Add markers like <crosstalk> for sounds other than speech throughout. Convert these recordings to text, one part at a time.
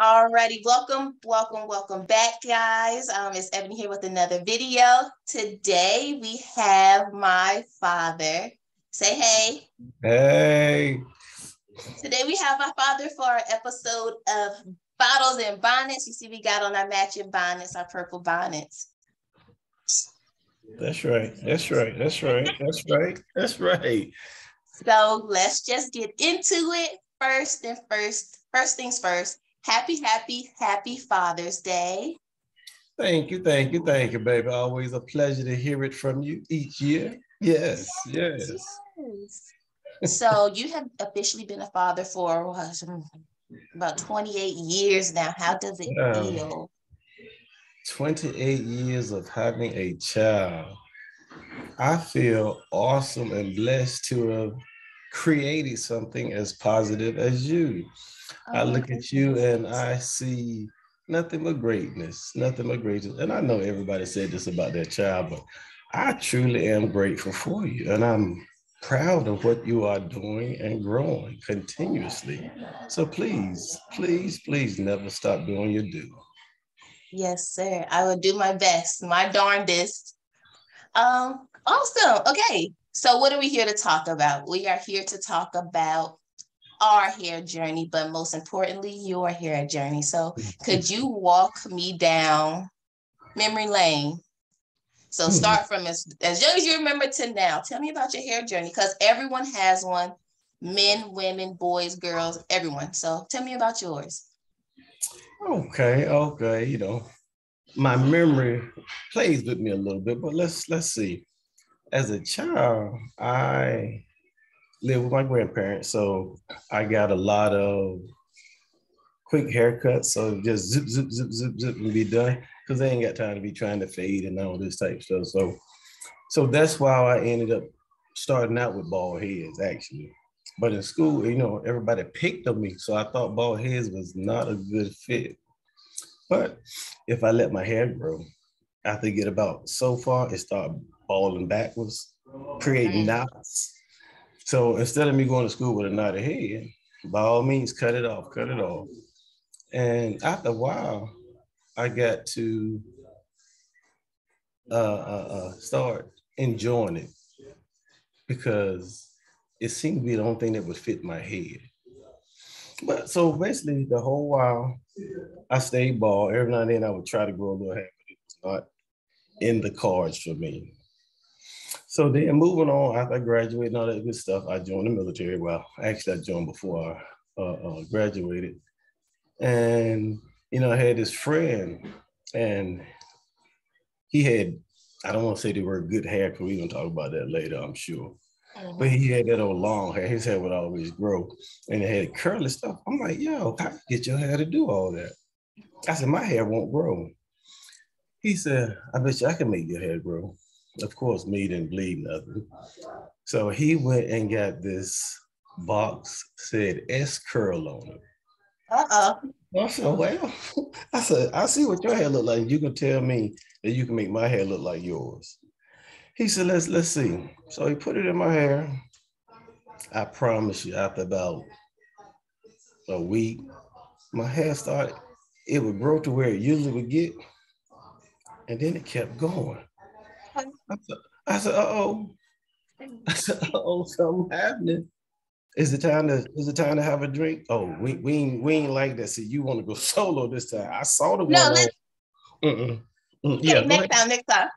Alrighty, welcome, welcome, welcome back, guys. Um, it's Ebony here with another video. Today we have my father. Say hey. Hey. Today we have my father for our episode of bottles and bonnets. You see, we got on our matching bonnets, our purple bonnets. That's right. That's right. That's right. That's right. That's right. So let's just get into it. First and first, first things first. Happy, happy, happy Father's Day. Thank you, thank you, thank you, baby. Always a pleasure to hear it from you each year. Yes, yes. yes. so you have officially been a father for about 28 years now. How does it um, feel? 28 years of having a child. I feel awesome and blessed to have created something as positive as you. I look at you and I see nothing but greatness, nothing but greatness. And I know everybody said this about their child, but I truly am grateful for you. And I'm proud of what you are doing and growing continuously. So please, please, please never stop doing your due. Yes, sir. I will do my best, my darndest. Um, awesome. Okay. So what are we here to talk about? We are here to talk about our hair journey, but most importantly, your hair journey. So, could you walk me down memory lane? So, hmm. start from as, as young as you remember to now. Tell me about your hair journey because everyone has one men, women, boys, girls, everyone. So, tell me about yours. Okay, okay, you know, my memory plays with me a little bit, but let's let's see. As a child, I lived with my grandparents, so I got a lot of quick haircuts. So just zip, zip, zip, zip, zip, and be done because they ain't got time to be trying to fade and all this type stuff. So, so that's why I ended up starting out with bald heads actually. But in school, you know, everybody picked on me, so I thought bald heads was not a good fit. But if I let my hair grow, after get about so far, it started balling backwards, creating knots so instead of me going to school with a knotted head, by all means, cut it off, cut it off. And after a while, I got to uh, uh, uh, start enjoying it because it seemed to be the only thing that would fit my head. But so basically, the whole while I stayed bald. Every now and then I would try to grow a little hair, but it was not in the cards for me. So then moving on, after I graduated and all that good stuff, I joined the military. Well, actually, I joined before I uh, uh, graduated. And, you know, I had this friend and he had, I don't want to say the word good hair because we're going to talk about that later, I'm sure. Mm-hmm. But he had that old long hair. His hair would always grow and it had curly stuff. I'm like, yo, how you get your hair to do all that? I said, my hair won't grow. He said, I bet you I can make your hair grow of course, me didn't bleed nothing. So he went and got this box said S curl on it. Uh-oh. I said, well, <laughs> I said, I see what your hair look like. You can tell me that you can make my hair look like yours. He said, let's let's see. So he put it in my hair. I promise you, after about a week, my hair started, it would grow to where it usually would get. And then it kept going. I said, uh oh. I said, uh oh, something happening. Is it time to is it time to have a drink? Oh, we we ain't, we ain't like that. See, you want to go <laughs> solo this time. I saw the no, one. Let's... Mm-mm. Mm, yeah, next time, next time.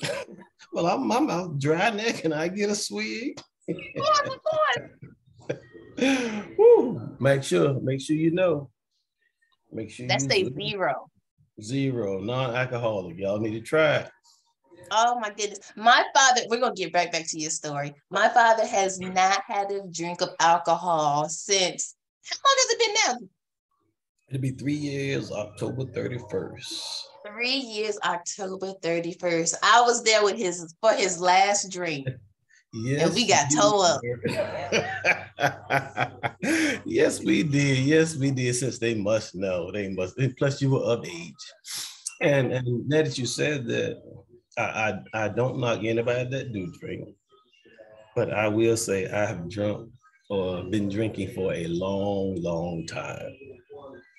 <laughs> well, I'm my mouth dry neck and I get a swig. Come on, <laughs> Woo. Make sure, make sure you know. Make sure that's a zero. Zero, non-alcoholic. Y'all need to try it. Oh my goodness. My father, we're gonna get right back to your story. My father has not had a drink of alcohol since how long has it been now? It'll be three years, October 31st. Three years, October 31st. I was there with his for his last drink. <laughs> Yes, and we got toe up. <laughs> yes, we did. Yes, we did. Since they must know, they must. Plus, you were of age, and and now that you said that, I, I, I don't knock anybody that do drink, but I will say I have drunk or been drinking for a long, long time.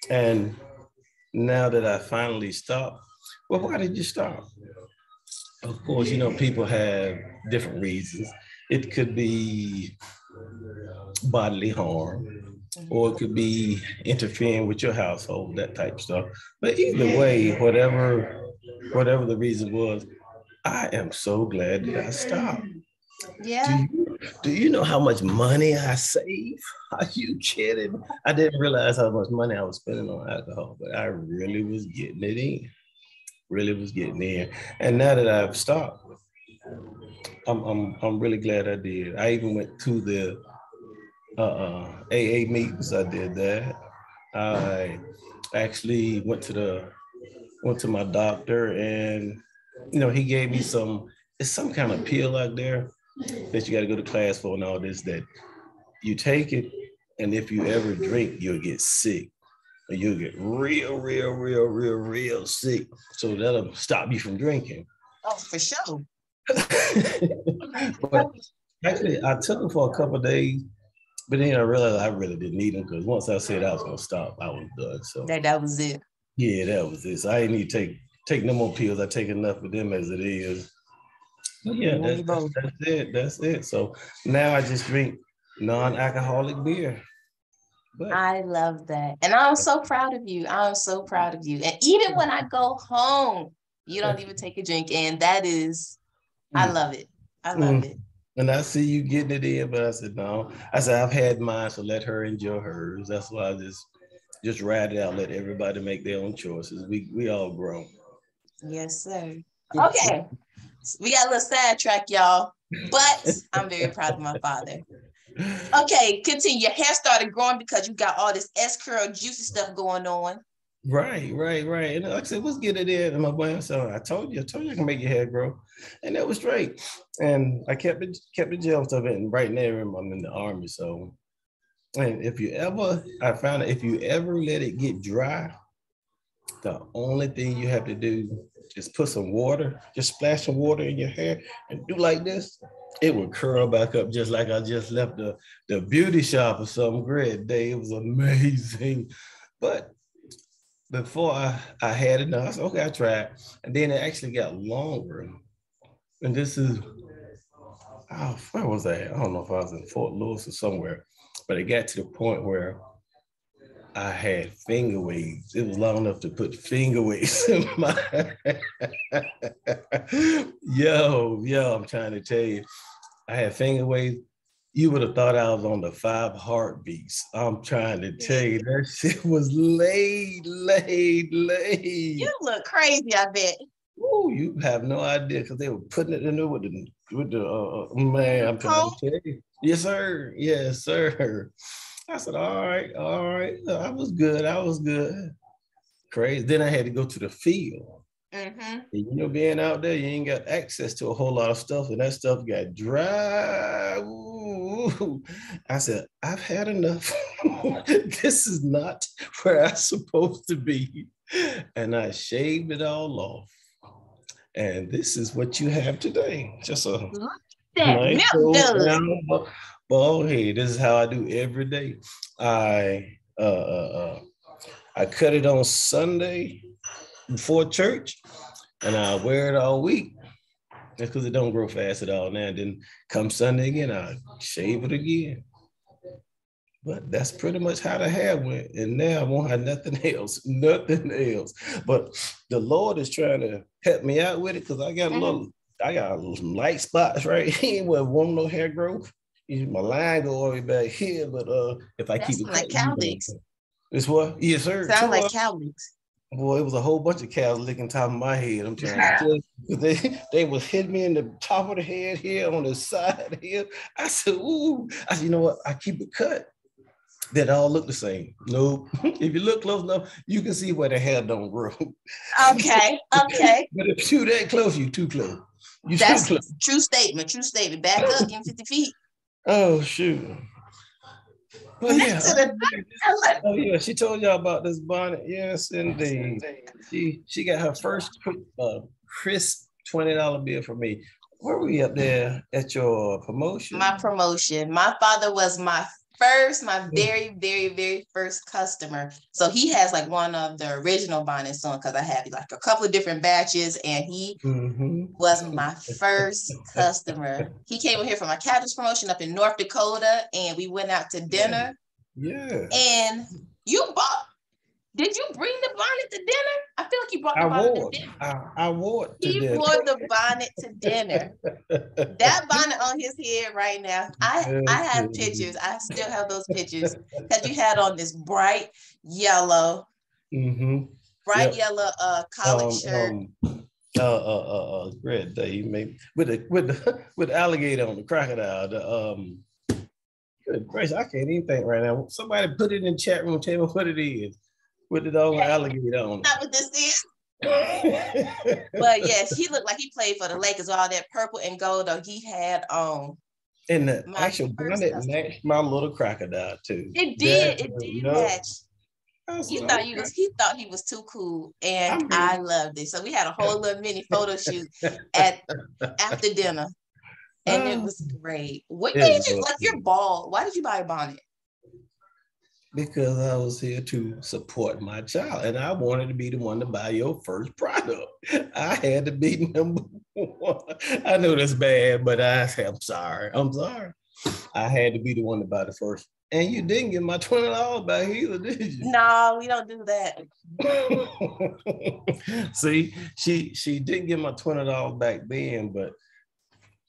And now that I finally stopped, well, why did you stop? Of course, you know, people have different reasons. It could be bodily harm, or it could be interfering with your household, that type of stuff. But either way, whatever whatever the reason was, I am so glad that I stopped. Yeah. Do you, do you know how much money I save? <laughs> Are you kidding? I didn't realize how much money I was spending on alcohol, but I really was getting it in. Really was getting in. And now that I've stopped, I'm I'm I'm really glad I did. I even went to the uh, uh, AA meetings. I did that. I actually went to the went to my doctor, and you know he gave me some. It's some kind of pill out there that you got to go to class for and all this. That you take it, and if you ever drink, you'll get sick. Or you'll get real, real, real, real, real sick. So that'll stop you from drinking. Oh, for sure. <laughs> but actually, I took them for a couple days, but then I realized I really didn't need them because once I said I was gonna stop, I was done. So that, that was it. Yeah, that was it. So I didn't need to take take no more pills. I take enough of them as it is. But yeah, that's, that's, that's it. That's it. So now I just drink non-alcoholic beer. But. I love that. And I'm so proud of you. I'm so proud of you. And even when I go home, you don't even take a drink. And that is I mm. love it. I love mm. it. And I see you getting it in, but I said, no. I said, I've had mine, so let her enjoy hers. That's why I just just ride it out, let everybody make their own choices. We we all grown. Yes, sir. Okay. we got a little sidetrack, y'all. But I'm very proud of my father. Okay, continue. Your hair started growing because you got all this S curl juicy stuff going on. Right, right, right. And like I said, let's get it in. And my boy said, I told you, I told you I can make your hair grow. And that was straight. And I kept it, kept the gel stuff in. And right now I'm in the army. So and if you ever, I found that if you ever let it get dry, the only thing you have to do is put some water, just splash some water in your hair and do like this. It will curl back up just like I just left the, the beauty shop or something. Great day. It was amazing. <laughs> But before I, I had it, I said, okay, I tried. And then it actually got longer. And this is, oh, where was I? I don't know if I was in Fort Lewis or somewhere, but it got to the point where I had finger waves. It was long enough to put finger waves <laughs> in my <laughs> yo, yo, I'm trying to tell you. I had finger waves you would have thought I was on the five heartbeats. I'm trying to tell you, that <laughs> shit was laid, laid, laid. You look crazy, I bet. Oh, you have no idea because they were putting it in there with the with the uh, uh man. I'm trying to tell you. Yes, sir. Yes, sir. I said, all right, all right. I was good. I was good. Crazy. Then I had to go to the field. Mm-hmm. You know, being out there, you ain't got access to a whole lot of stuff, and that stuff got dry. Ooh. I said, I've had enough. <laughs> this is not where I'm supposed to be. And I shaved it all off. And this is what you have today. Just a nice old ball head. This is how I do every day. I uh, uh, uh I cut it on Sunday before church, and I wear it all week. That's because it don't grow fast at all now. And then come Sunday again, I shave it again. But that's pretty much how the hair went. And now I won't have nothing <laughs> else, nothing else. But the Lord is trying to help me out with it because I got a little, I got some light spots right <laughs> here where won't no hair growth. My line go all the way back here, but uh, if I that's keep it like cowlicks. It's what? Yes, sir. Sound like cowlicks. Boy, it was a whole bunch of cows licking top of my head. I'm trying to tell you, <laughs> they, they was hitting me in the top of the head here, on the side here. I said, ooh. I said, you know what? I keep it cut. That all look the same. Nope. <laughs> if you look close enough, you can see where the hair don't grow. Okay. Okay. <laughs> but if you that close, you too close. You That's too close. true statement. True statement. Back up, give 50 feet. Oh shoot. Well, yeah. oh yeah, she told y'all about this bonnet. Yes, indeed. She she got her first uh, crisp twenty dollar bill from me. Where were we up there at your promotion? My promotion. My father was my first, my very, very, very first customer. So he has like one of the original bonnets on because I have like a couple of different batches, and he mm-hmm. was my first customer. <laughs> He came here for my captain's promotion up in North Dakota, and we went out to dinner. Yeah. And you bought did you bring the bonnet to dinner? I feel brought the I wore. I, I wore it. he dinner. wore the bonnet to dinner. that <laughs> bonnet on his head right now. I I have pictures. I still have those pictures <laughs> that you had on this bright yellow, mm-hmm. bright yep. yellow uh collared um, shirt. Um, uh, uh, uh, uh, red day, maybe with the with the <laughs> with the alligator on the crocodile. The um, good gracious, I can't even think right now. Somebody put it in the chat room. Tell me what it is with the dog alligator on. Not what this is. But yes, he looked like he played for the Lakers. All that purple and gold though he had on. And the actual bonnet matched my little crocodile too. It did. That, it did match. He thought he was he thought he was too cool, and I, mean, I loved it. So we had a whole little mini <laughs> photo shoot at after dinner, and it ah. was great. What made you like your ball? Why did you buy a bonnet? Because I was here to support my child and I wanted to be the one to buy your first product. <laughs> I had to be <laughs> number one. I know that's bad, but I, I'm sorry. I'm sorry. I had to be the one to buy the first. And you didn't get my $20 back either, did you? No, we don't do that. <laughs> See, she she didn't get my $20 back then, but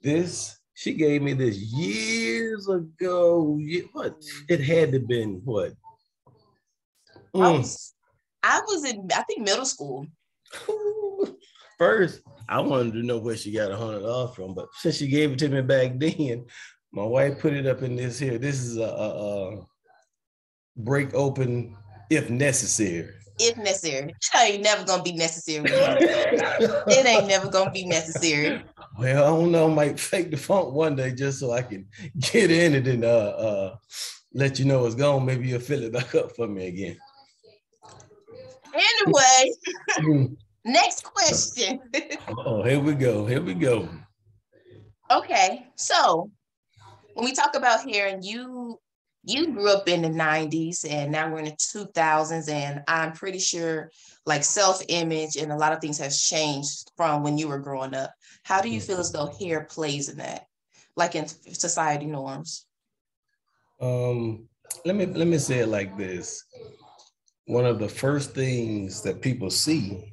this she gave me this years ago. What? It had to been what? Mm. I, was, I was in, I think, middle school. <laughs> First, I wanted to know where she got a hundred dollars from, but since she gave it to me back then, my wife put it up in this here. This is a, a, a break open if necessary if necessary. <laughs> It ain't never gonna be necessary. <laughs> it ain't never gonna be necessary. Well, I don't know. I might fake the funk one day just so I can get in it and uh, uh, let you know it's gone. Maybe you'll fill it back up for me again. Anyway, <laughs> next question. <laughs> oh, here we go. Here we go. Okay, so when we talk about hair, and you you grew up in the 90s and now we're in the 2000s and i'm pretty sure like self-image and a lot of things has changed from when you were growing up how do you feel as though hair plays in that like in society norms um let me let me say it like this one of the first things that people see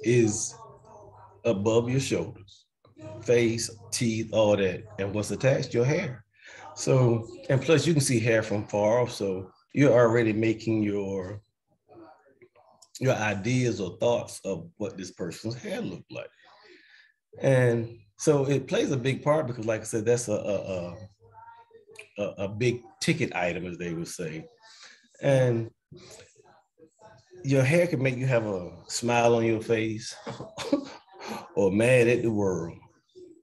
is above your shoulders face teeth all that and what's attached your hair so, and plus you can see hair from far off. So you're already making your your ideas or thoughts of what this person's hair looked like. And so it plays a big part because, like I said, that's a a, a, a big ticket item, as they would say. And your hair can make you have a smile on your face <laughs> or mad at the world.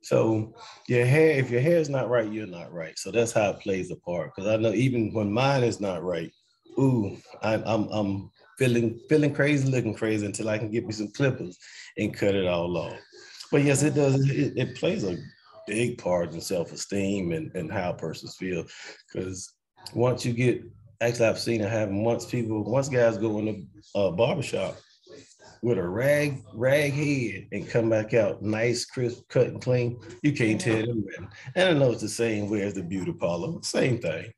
So your hair, if your hair is not right, you're not right. So that's how it plays a part. Because I know even when mine is not right, ooh, I'm I'm I'm feeling feeling crazy, looking crazy until I can get me some clippers and cut it all off. But yes, it does. It, it plays a big part in self-esteem and, and how persons feel. Because once you get, actually, I've seen it happen. Once people, once guys go in a uh, barbershop with a rag rag head and come back out nice, crisp, cut and clean, you can't tell them. And I know it's the same way as the beauty parlor, same thing.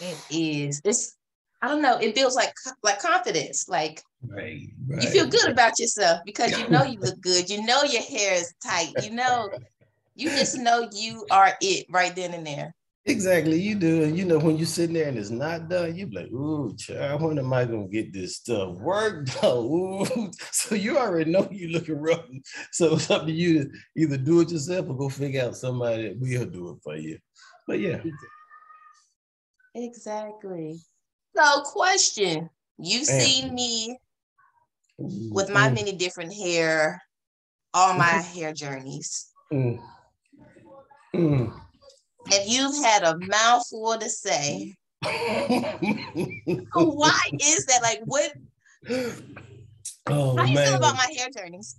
It is. It's I don't know. It builds like like confidence. Like right, right. you feel good about yourself because you know you look good. You know your hair is tight. You know, <laughs> you just know you are it right then and there. Exactly, you do. And you know, when you're sitting there and it's not done, you're like, ooh, child, when am I gonna get this stuff worked <laughs> Ooh. So you already know you're looking rough. So it's up to you to either do it yourself or go figure out somebody that will do it for you. But yeah. Exactly. So question. You've seen me with my mm. many different hair, all my hair journeys. Mm. Mm and you've had a mouthful to say. <laughs> Why is that? Like, what? Oh, How you man. feel about my hair journeys?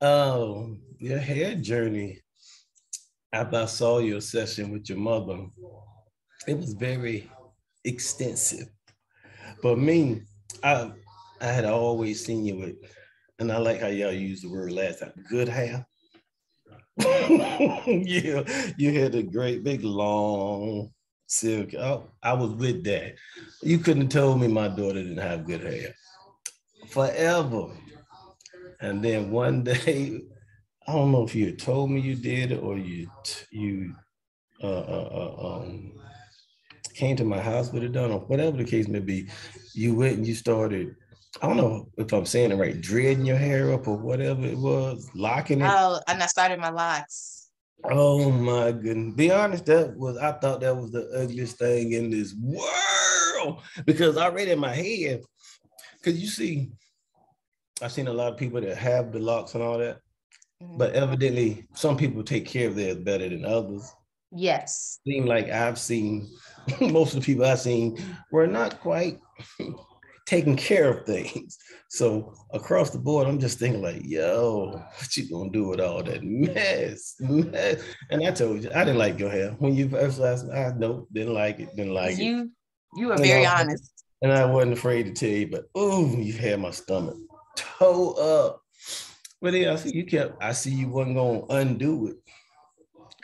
Oh, your hair journey. After I saw your session with your mother, it was very extensive. But me, I I had always seen you with, and I like how y'all used the word last time, good hair. <laughs> yeah, you had a great big long silk. Oh, I was with that. You couldn't have told me my daughter didn't have good hair. Forever. And then one day, I don't know if you told me you did or you you uh, uh, uh, um, came to my house with it done or whatever the case may be. You went and you started I don't know if I'm saying it right, dreading your hair up or whatever it was, locking it. Oh, and I started my locks. Oh my goodness. Be honest, that was I thought that was the ugliest thing in this world because already in my head, because you see, I've seen a lot of people that have the locks and all that, mm-hmm. but evidently some people take care of theirs better than others. Yes. Seem like I've seen <laughs> most of the people I've seen were not quite <laughs> taking care of things. So across the board, I'm just thinking like, yo, what you gonna do with all that mess? mess? And I told you, I didn't like your hair. When you first asked me, I nope, didn't like it, didn't like you, it. You were very honest. And I wasn't afraid to tell you, but oh, you had my stomach toe up. But then I see you kept, I see you wasn't gonna undo it.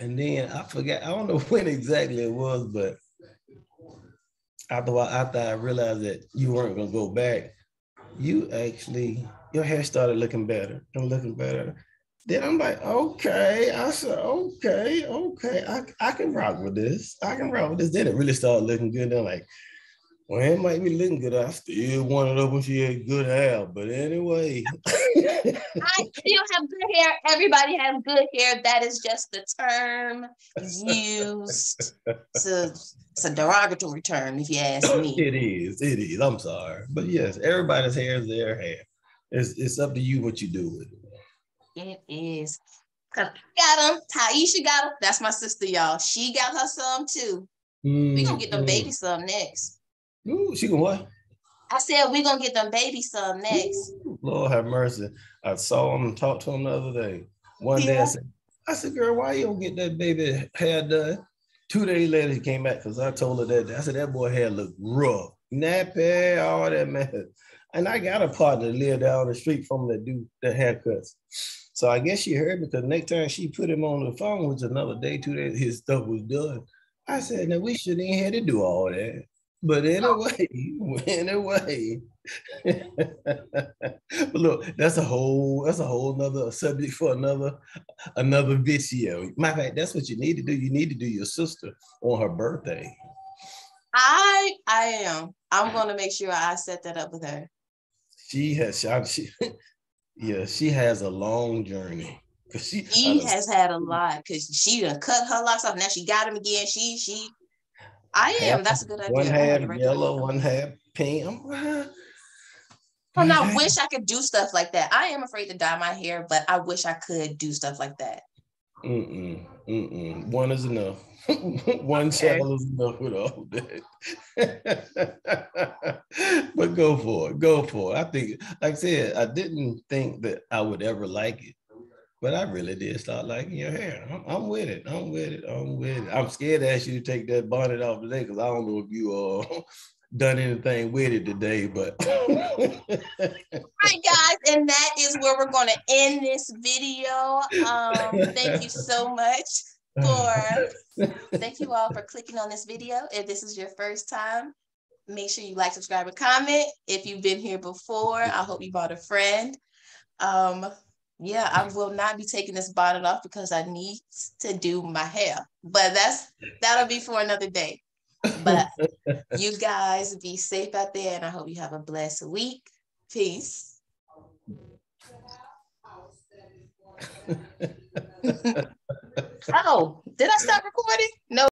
And then I forgot, I don't know <laughs> when exactly it was, but after while, after I realized that you weren't gonna go back, you actually your hair started looking better and looking better. Then I'm like, okay. I said, okay, okay, I, I can rock with this. I can rock with this. Then it really started looking good. Then like, well, it might be looking good. I still wanted her when she had good hair. But anyway. I still have good hair. Everybody has good hair. That is just the term <laughs> used to it's a derogatory term, if you ask me. it is. It is. I'm sorry, but yes, everybody's hair is their hair. It's it's up to you what you do with it. It is. Cause I got them. Taisha got them. That's my sister, y'all. She got her some too. Mm, we gonna get them mm. baby some next. Ooh, she gonna what? I said we gonna get them baby some next. Ooh, Lord have mercy. I saw him and talked to him the other day. One yeah. day I said, I said, girl, why you don't get that baby hair done? Two days later, he came back because I told her that I said that boy hair looked rough, nappy, all that mess. And I got a partner that live down the street from that do the haircuts. So I guess she heard because next time she put him on the phone, which another day, two days, his stuff was done. I said, now we shouldn't even have to do all that. But anyway, <laughs> anyway. <laughs> but look, that's a whole that's a whole nother subject for another another video. My fact, that's what you need to do. You need to do your sister on her birthday. I I am. I'm gonna make sure I set that up with her. She has she, <laughs> yeah, she has a long journey. Cause she, she has had a lot because she done cut her locks off. Now she got them again. She she I am. That's a good idea. One half yellow, one half pink. And I wish I could do stuff like that. I am afraid to dye my hair, but I wish I could do stuff like that. Mm-mm, mm-mm. One is enough. <laughs> One okay. is enough with all that. <laughs> but go for it. Go for it. I think, like I said, I didn't think that I would ever like it. But I really did start liking your hair. I'm, I'm, with it. I'm with it. I'm with it. I'm scared to ask you to take that bonnet off today because I don't know if you uh <laughs> done anything with it today, but <laughs> all right, guys, and that is where we're going to end this video. Um, thank you so much for thank you all for clicking on this video. If this is your first time, make sure you like, subscribe, and comment. If you've been here before, I hope you brought a friend. Um, yeah, I will not be taking this bonnet off because I need to do my hair. But that's that'll be for another day. But <laughs> you guys be safe out there and I hope you have a blessed week. Peace. <laughs> oh, did I stop recording? No.